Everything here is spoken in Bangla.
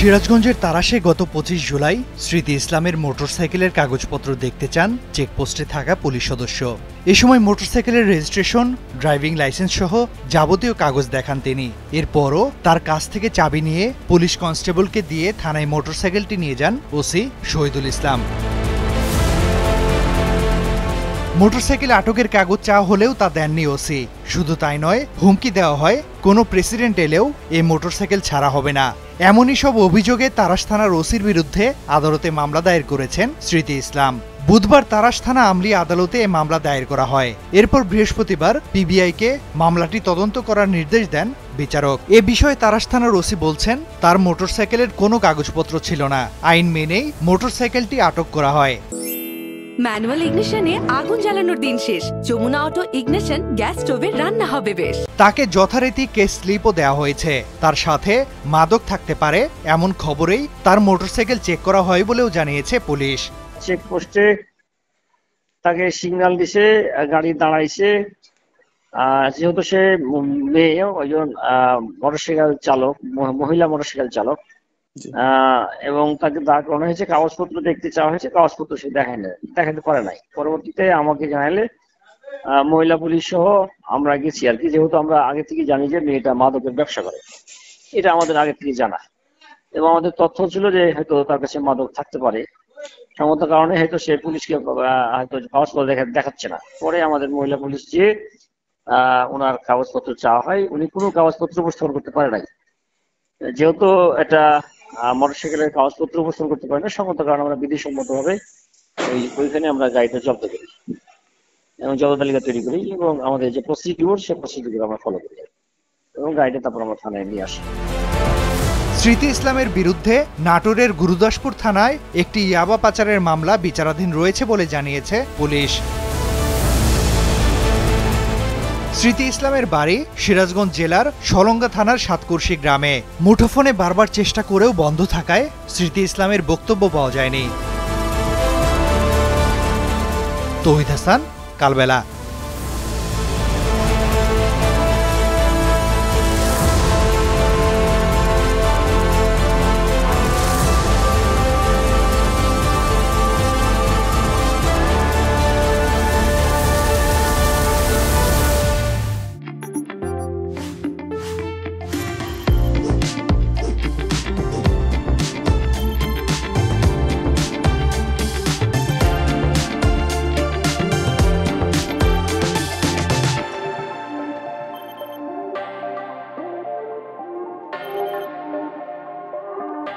সিরাজগঞ্জের তারাশে গত পঁচিশ জুলাই স্মৃতি ইসলামের মোটরসাইকেলের কাগজপত্র দেখতে চান চেকপোস্টে থাকা পুলিশ সদস্য। এ সময় মোটরসাইকেলের রেজিস্ট্রেশন, ড্রাইভিং লাইসেন্স সহ যাবতীয় কাগজ দেখান তিনি। এরপরও তার কাছ থেকে চাবি নিয়ে পুলিশ কনস্টেবলকে দিয়ে থানায় মোটরসাইকেলটি নিয়ে যান ওসি শহীদুল ইসলাম। মোটরসাইকেল আটকের কাগজ চাওয়া হলেও তা দেননি ওসি। শুধু তাই নয়, হুমকি দেওয়া হয়, কোনো প্রেসিডেন্ট এলেও এই মোটরসাইকেল ছাড়া হবে না। এমনই সব অভিযোগে তারাস থানার ওসির বিরুদ্ধে আদালতে মামলা দায়ের করেছেন স্মৃতি ইসলাম। বুধবার তারাস থানা আমলি আদালতে এ মামলা দায়ের করা হয়। এরপর বৃহস্পতিবার পিবিআইকে মামলাটি তদন্ত করার নির্দেশ দেন বিচারক। এ বিষয়ে তারাস থানার ওসি বলছেন, তার মোটরসাইকেলের কোনো কাগজপত্র ছিল না। আইন মেনেই মোটরসাইকেলটি আটক করা হয়। ম্যানুয়াল ইগনিশনে আগুন জ্বালানোর দিন শেষ। যমুনা অটো ইগনিশন গ্যাস স্টোভে রান্না হবে বেশ। তাকে যথারীতি কেস স্লিপও দেওয়া হয়েছে। তার সাথে মাদক থাকতে পারে এমন খবরেই তার মোটরসাইকেল চেক করা হয় বলেও জানিয়েছে পুলিশ। চেকপোস্টে তাকে সিগন্যাল দিছে গাড়ি দাঁড়াইছে। আহ, যেহেতু সে মেয়ে ওইজন মোটরসাইকেল চালক মহিলা মোটরসাইকেল চালক। এবং তাকে দাঁড় করানো হয়েছে, কাগজপত্র দেখতে চাওয়া হয়েছে, কাগজপত্র সে দেখায় না দেখাতে পারে নাই। পরবর্তীতে আমাকে জানালে মহিলা পুলিশ সহ আমরা গেছি আর কি, যেহেতু আমরা আগে থেকে জানি যে মেয়েটা মাদকের ব্যবসা করে। এটা আমাদের আগে থেকে জানা। এবং আমাদের তথ্য ছিল যে হয়তো তার কাছে মাদক থাকতে পারে। সমস্ত কারণে হয়তো সে পুলিশকে হয়তো কাগজপত্র দেখা, দেখাচ্ছে না। পরে আমাদের মহিলা পুলিশ যে ওনার কাগজপত্র চাওয়া হয়, উনি কোনো কাগজপত্র উপস্থাপন করতে পারে নাই। যেহেতু এটা মোটরসাইকেলের কাগজপত্র উপস্থাপন করতে পারে না। সমস্ত কারণে আমরা বিধিসম্মত ভাবে ওই ওইখানে আমরা গাড়িটা জব্দ করি এবং জব্দ তালিকা তৈরি করি এবং আমাদের যে প্রসিডিউর সে প্রসিডিউর আমরা ফলো করি এবং গাড়িটা তারপর আমরা থানায় নিয়ে আসি। স্মৃতি ইসলামের বিরুদ্ধে নাটোরের গুরুদাসপুর থানায় একটি ইয়াবা পাচারের মামলা বিচারাধীন রয়েছে বলে জানিয়েছে পুলিশ। স্মৃতি ইসলামের বাড়ি সিরাজগঞ্জ জেলার সলঙ্গা থানার সাতকুরশি গ্রামে। মুঠোফোনে বারবার চেষ্টা করেও বন্ধ থাকায় স্মৃতি ইসলামের বক্তব্য পাওয়া যায়নি। তহিদ হাসান, কালবেলা।